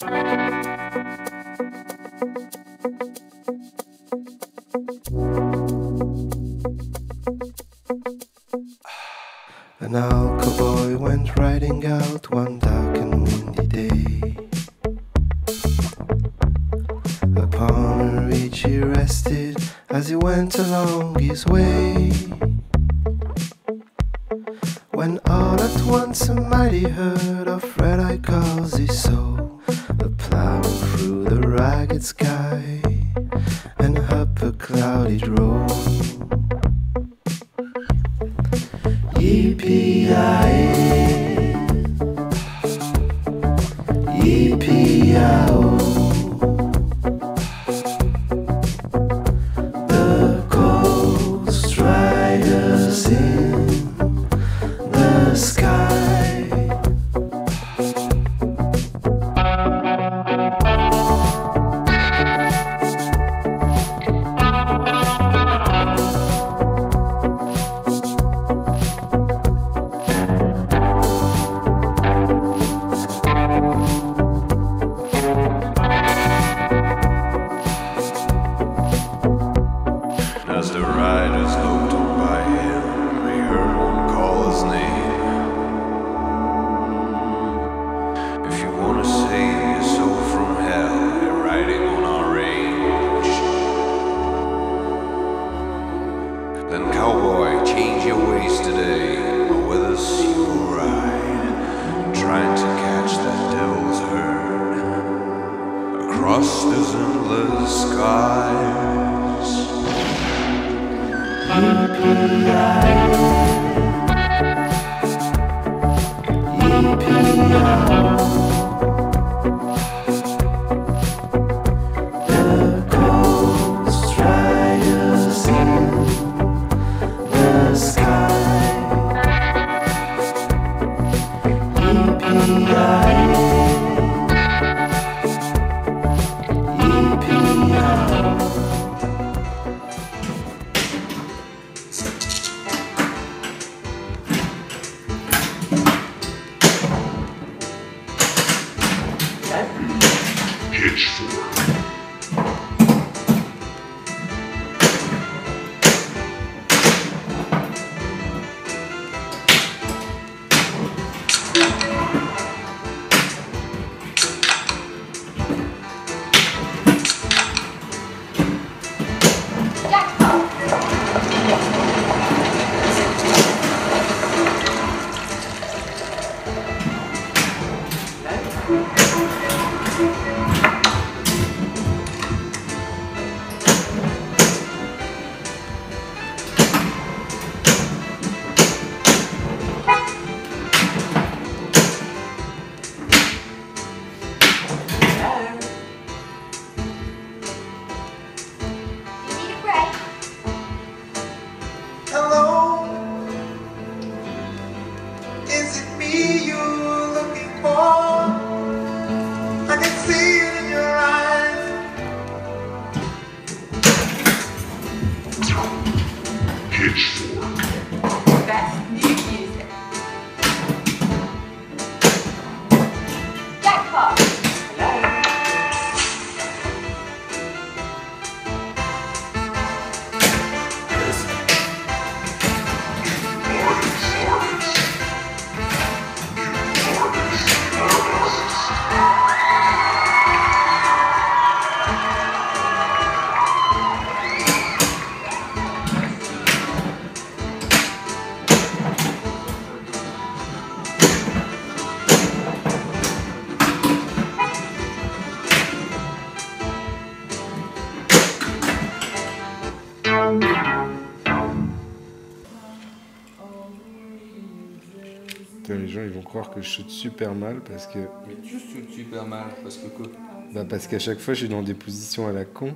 An boy went riding out one dark and windy day. Upon a ridge he rested as he went along his way. When all at once a mighty herd of red-eyed cows he saw, plowing through the ragged sky and up a cloudy road. Trying to catch that devil's herd across those endless skies. The You Me you're looking for? I can see it in your eyes. Best Putain, les gens ils vont croire que je saute super mal parce que Mais tu sautes super mal parce que quoi? Bah parce qu'à chaque fois je suis dans des positions à la con